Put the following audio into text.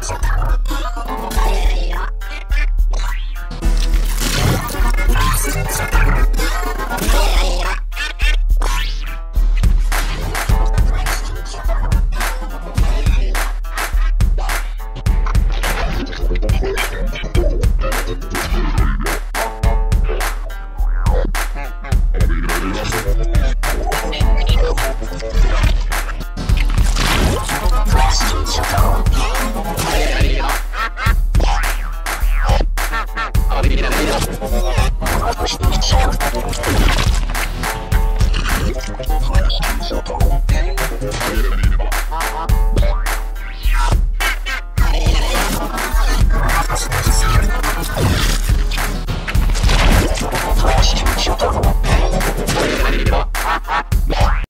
Let's go. Get him.